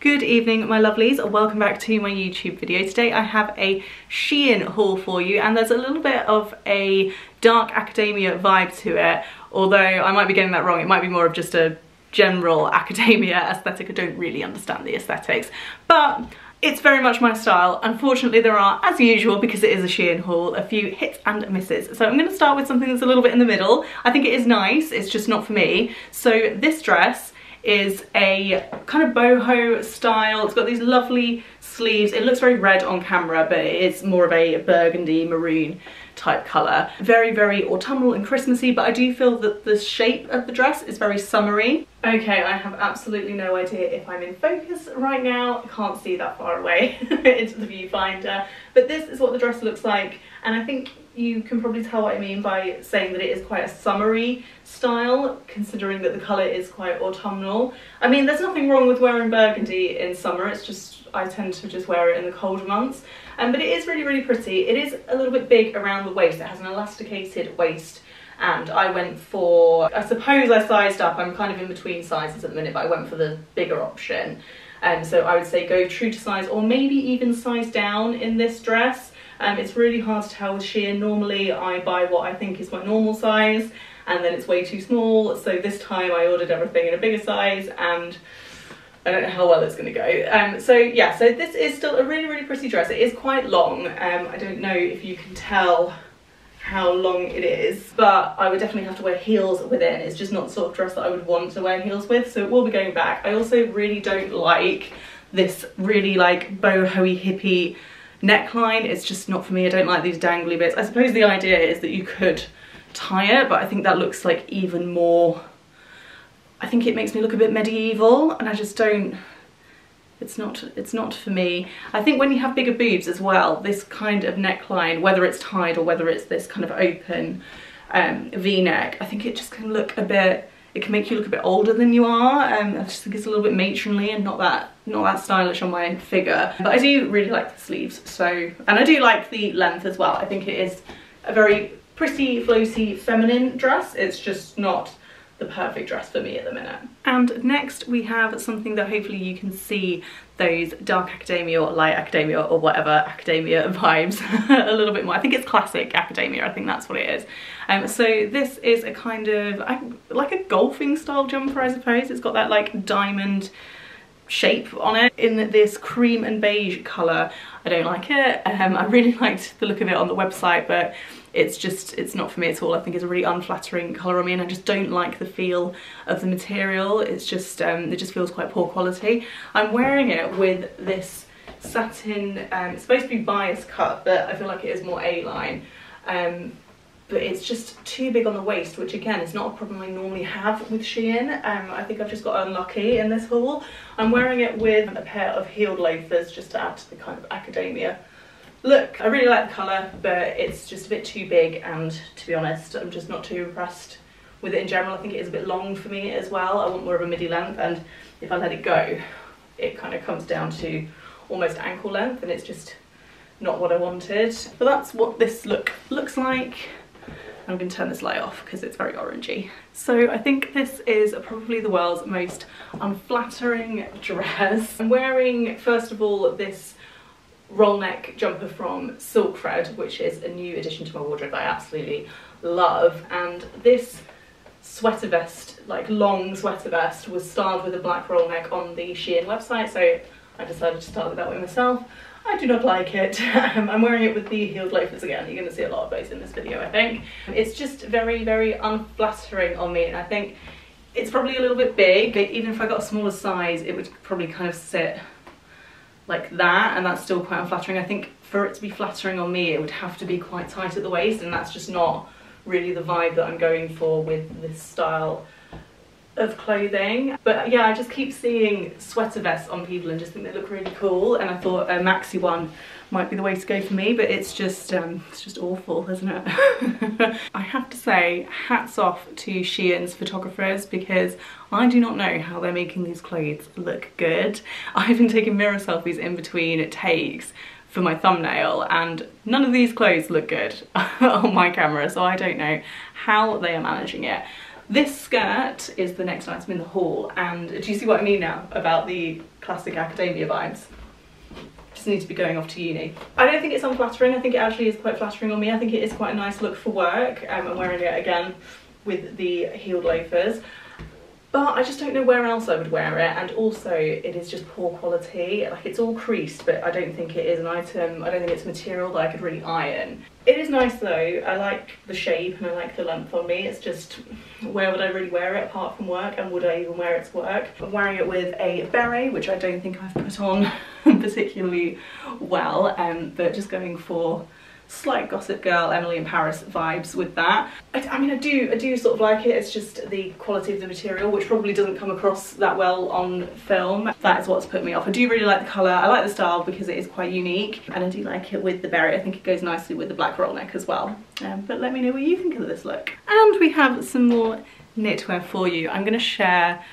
Good evening my lovelies, welcome back to my YouTube video. Today I have a Shein haul for you and there's a little bit of a dark academia vibe to it, although I might be getting that wrong, it might be more of just a general academia aesthetic, I don't really understand the aesthetics, but it's very much my style. Unfortunately there are, as usual, because it is a Shein haul, a few hits and misses. So I'm going to start with something that's a little bit in the middle. I think it is nice, it's just not for me. So this dress is a kind of boho style. It's got these lovely sleeves. It looks very red on camera, but it is more of a burgundy maroon type colour. Very, very autumnal and Christmassy, but I do feel that the shape of the dress is very summery. Okay, I have absolutely no idea if I'm in focus right now. I can't see that far away into the viewfinder. But this is what the dress looks like, and I think you can probably tell what I mean by saying that it is quite a summery style, considering that the colour is quite autumnal. I mean, there's nothing wrong with wearing burgundy in summer, it's just I tend to just wear it in the colder months. Um, but it is really, really pretty. It is a little bit big around the waist. It has an elasticated waist and I went for, I suppose I sized up, I'm kind of in between sizes at the minute, but I went for the bigger option. And um, so I would say go true to size or maybe even size down in this dress. Um, it's really hard to tell with Shein. Normally I buy what I think is my normal size and then it's way too small. So this time I ordered everything in a bigger size and I don't know how well it's going to go. Um, so yeah, so this is still a really, really pretty dress. It is quite long. Um, I don't know if you can tell how long it is, but I would definitely have to wear heels with it. And it's just not the sort of dress that I would want to wear heels with. So it will be going back. I also really don't like this really like boho hippie neckline. It's just not for me. I don't like these dangly bits. I suppose the idea is that you could tie it, but I think that looks like even more I think it makes me look a bit medieval and I just don't, it's not, it's not for me. I think when you have bigger boobs as well, this kind of neckline, whether it's tied or whether it's this kind of open um, v-neck, I think it just can look a bit, it can make you look a bit older than you are. Um, I just think it's a little bit matronly and not that not that stylish on my figure. But I do really like the sleeves, so, and I do like the length as well. I think it is a very pretty, floaty, feminine dress. It's just not the perfect dress for me at the minute. And next we have something that hopefully you can see those dark academia or light academia or whatever academia vibes a little bit more. I think it's classic academia, I think that's what it is. Um, so this is a kind of, like a golfing style jumper I suppose. It's got that like diamond shape on it in this cream and beige colour. I don't like it. Um, I really liked the look of it on the website but it's just it's not for me at all. I think it's a really unflattering colour on me and I just don't like the feel of the material. It's just um, it just feels quite poor quality. I'm wearing it with this satin um, it's supposed to be bias cut but I feel like it is more A-line. Um, but it's just too big on the waist which again is not a problem I normally have with Shein. Um, I think I've just got unlucky in this haul. I'm wearing it with a pair of heeled loafers just to add to the kind of academia look. I really like the colour, but it's just a bit too big and to be honest, I'm just not too impressed with it in general. I think it is a bit long for me as well. I want more of a midi length and if I let it go, it kind of comes down to almost ankle length and it's just not what I wanted. But that's what this look looks like. I'm going to turn this light off because it's very orangey. So I think this is probably the world's most unflattering dress. I'm wearing, first of all, this roll neck jumper from Silk Thread, which is a new addition to my wardrobe that I absolutely love. And this sweater vest, like long sweater vest, was styled with a black roll neck on the Shein website, so I decided to style it that way myself. I do not like it. Um, I'm wearing it with the heeled loafers again. You're going to see a lot of those in this video, I think. It's just very, very unflattering on me, and I think it's probably a little bit big. Even if I got a smaller size, it would probably kind of sit like that and that's still quite unflattering. I think for it to be flattering on me it would have to be quite tight at the waist and that's just not really the vibe that I'm going for with this style of clothing. But yeah, I just keep seeing sweater vests on people and just think they look really cool. And I thought a maxi one might be the way to go for me, but it's just, um, it's just awful, isn't it? I have to say, hats off to Shein's photographers because I do not know how they're making these clothes look good. I've been taking mirror selfies in between takes for my thumbnail and none of these clothes look good on my camera so I don't know how they are managing it This skirt is the next item in the haul and do you see what I mean now about the classic academia vibes? Just need to be going off to uni. I don't think it's unflattering, I think it actually is quite flattering on me. I think it is quite a nice look for work. Um, I'm wearing it again with the heeled loafers but I just don't know where else I would wear it and also it is just poor quality. Like it's all creased but I don't think it is an item I don't think it's material that I could really iron. It is nice though. I like the shape and I like the length on me. It's just where would I really wear it apart from work and would I even wear it to work? I'm wearing it with a beret which I don't think I've put on particularly well um, but just going for slight Gossip Girl, Emily in Paris vibes with that. I, I, mean, I do, I do sort of like it. It's just the quality of the material, which probably doesn't come across that well on film. That is what's put me off. I do really like the colour. I like the style because it is quite unique, and I do like it with the beret. I think it goes nicely with the black roll neck as well. Um, but let me know what you think of this look. And we have some more knitwear for you. I'm going to share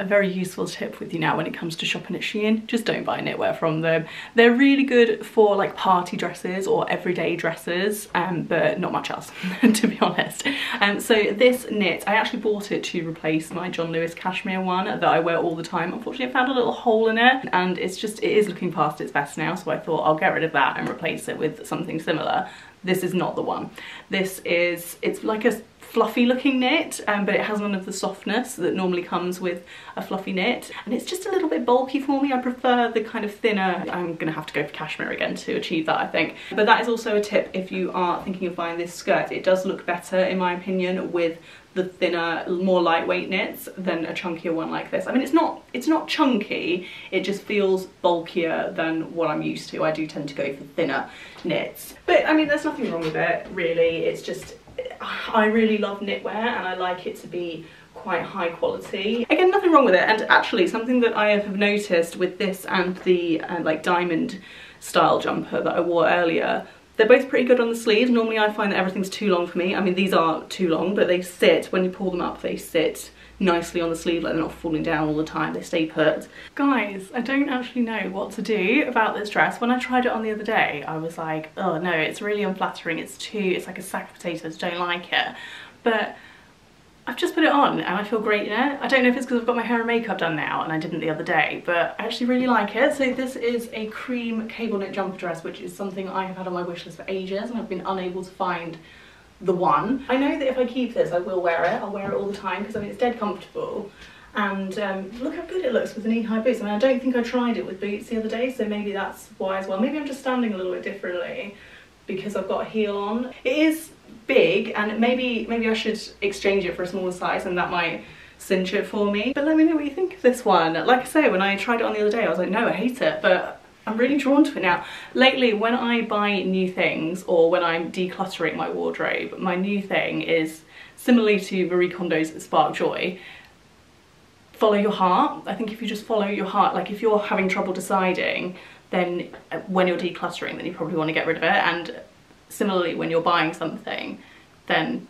a very useful tip with you now when it comes to shopping at Shein. Just don't buy knitwear from them. They're really good for like party dresses or everyday dresses, um, but not much else, to be honest. Um, so this knit, I actually bought it to replace my John Lewis cashmere one that I wear all the time. Unfortunately, I found a little hole in it and it's just, it is looking past its best now. So I thought I'll get rid of that and replace it with something similar this is not the one. This is, it's like a fluffy looking knit, um, but it has none of the softness that normally comes with a fluffy knit. And it's just a little bit bulky for me. I prefer the kind of thinner, I'm gonna have to go for cashmere again to achieve that, I think. But that is also a tip if you are thinking of buying this skirt. It does look better, in my opinion, with the thinner, more lightweight knits than a chunkier one like this. I mean, it's not it's not chunky, it just feels bulkier than what I'm used to. I do tend to go for thinner knits. But I mean, there's nothing wrong with it, really. It's just I really love knitwear and I like it to be quite high quality. Again, nothing wrong with it. And actually something that I have noticed with this and the uh, like diamond style jumper that I wore earlier, they're both pretty good on the sleeves. Normally I find that everything's too long for me. I mean, these are too long, but they sit, when you pull them up, they sit nicely on the sleeve, like they're not falling down all the time, they stay put. Guys, I don't actually know what to do about this dress. When I tried it on the other day, I was like, oh no, it's really unflattering, it's too, it's like a sack of potatoes, don't like it. But I've just put it on and I feel great in it. I don't know if it's because I've got my hair and makeup done now and I didn't the other day, but I actually really like it. So this is a cream cable knit jumper dress, which is something I have had on my wish list for ages and I've been unable to find the one. I know that if I keep this I will wear it, I'll wear it all the time because I mean it's dead comfortable and um, look how good it looks with the knee-high boots. I mean I don't think I tried it with boots the other day so maybe that's why as well. Maybe I'm just standing a little bit differently because I've got a heel on. It is big and maybe maybe I should exchange it for a smaller size and that might cinch it for me. But let me know what you think of this one. Like I say, when I tried it on the other day, I was like, no, I hate it. But I'm really drawn to it now. Lately, when I buy new things or when I'm decluttering my wardrobe, my new thing is similarly to Marie Kondo's Spark Joy, follow your heart. I think if you just follow your heart, like if you're having trouble deciding, then uh, when you're decluttering, then you probably want to get rid of it. And similarly, when you're buying something, then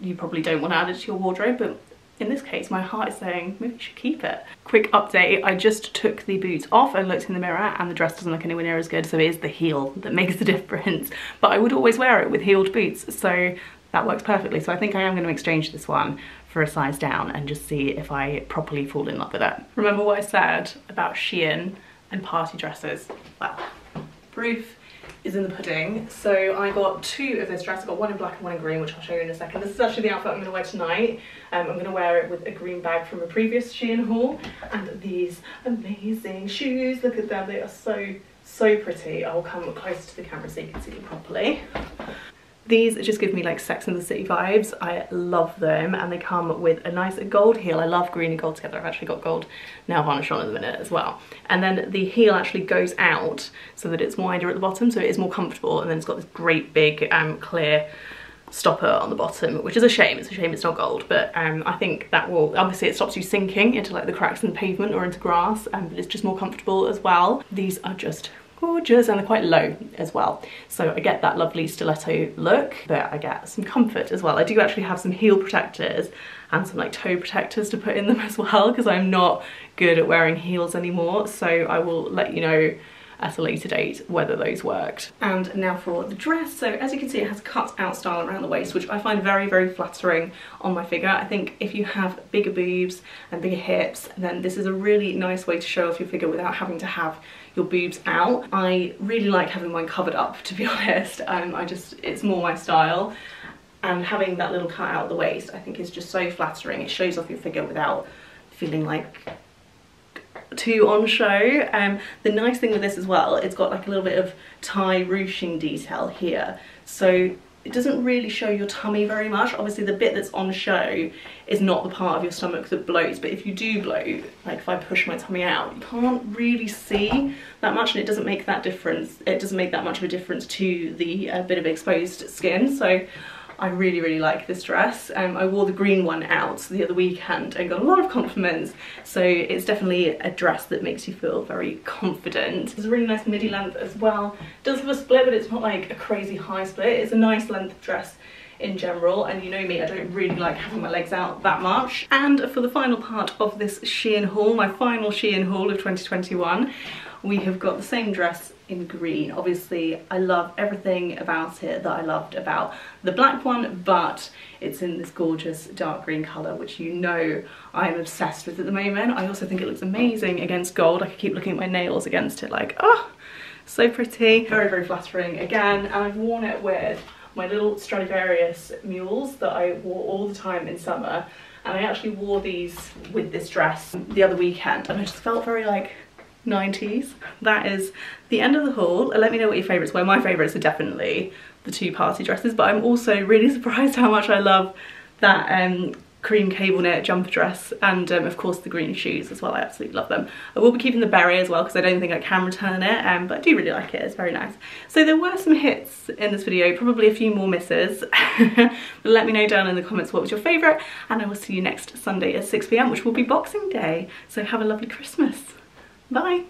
you probably don't want to add it to your wardrobe, but in this case, my heart is saying maybe you should keep it. Quick update, I just took the boots off and looked in the mirror and the dress doesn't look anywhere near as good, so it is the heel that makes the difference. But I would always wear it with heeled boots, so that works perfectly. So I think I am going to exchange this one for a size down and just see if I properly fall in love with it. Remember what I said about Shein and party dresses? Well, proof is in the pudding. So I got two of this dress. I got one in black and one in green, which I'll show you in a second. This is actually the outfit I'm going to wear tonight. Um, I'm going to wear it with a green bag from a previous Shein haul. And these amazing shoes. Look at them. They are so, so pretty. I'll come closer to the camera so you can see them properly. These just give me like Sex and the City vibes. I love them and they come with a nice gold heel. I love green and gold together. I've actually got gold nail varnish on in a minute as well. And then the heel actually goes out so that it's wider at the bottom so it is more comfortable and then it's got this great big um, clear stopper on the bottom, which is a shame. It's a shame it's not gold, but um, I think that will, obviously it stops you sinking into like the cracks in the pavement or into grass, um, it's just more comfortable as well. These are just gorgeous and they're quite low as well. So I get that lovely stiletto look, but I get some comfort as well. I do actually have some heel protectors and some like toe protectors to put in them as well because I'm not good at wearing heels anymore. So I will let you know at a later date whether those worked. And now for the dress. So as you can see it has cut out style around the waist which I find very very flattering on my figure. I think if you have bigger boobs and bigger hips then this is a really nice way to show off your figure without having to have your boobs out. I really like having mine covered up to be honest. Um, I just, it's more my style and having that little cut out the waist I think is just so flattering. It shows off your figure without feeling like too on show. Um, the nice thing with this as well, it's got like a little bit of tie ruching detail here. So it doesn't really show your tummy very much. Obviously the bit that's on show is not the part of your stomach that bloats, but if you do bloat, like if I push my tummy out, you can't really see that much and it doesn't make that difference. It doesn't make that much of a difference to the uh, bit of exposed skin. So I really, really like this dress. Um, I wore the green one out the other weekend and got a lot of compliments. So it's definitely a dress that makes you feel very confident. It's a really nice midi length as well. It does have a split, but it's not like a crazy high split. It's a nice length dress in general and you know me I don't really like having my legs out that much and for the final part of this Shein haul my final Shein haul of 2021 we have got the same dress in green. Obviously, I love everything about it that I loved about the black one, but it's in this gorgeous dark green colour, which you know I'm obsessed with at the moment. I also think it looks amazing against gold. I could keep looking at my nails against it like, oh, so pretty. Very, very flattering again, and I've worn it with my little Stradivarius mules that I wore all the time in summer and I actually wore these with this dress the other weekend and I just felt very like 90s. That is the end of the haul. Let me know what your favourites were. My favourites are definitely the two party dresses, but I'm also really surprised how much I love that um, cream cable knit jumper dress and um, of course the green shoes as well. I absolutely love them. I will be keeping the beret as well because I don't think I can return it, um, but I do really like it. It's very nice. So there were some hits in this video, probably a few more misses. But let me know down in the comments what was your favourite and I will see you next Sunday at 6pm which will be Boxing Day. So have a lovely Christmas. Bye.